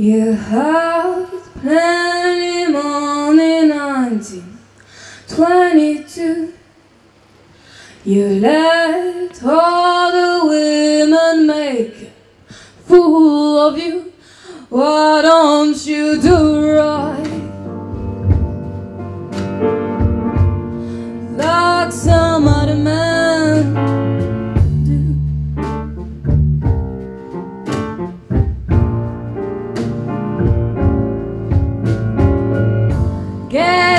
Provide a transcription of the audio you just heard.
You have plenty money, 19, 22. You let all the women make a fool of you. Why don't you do right? That's Get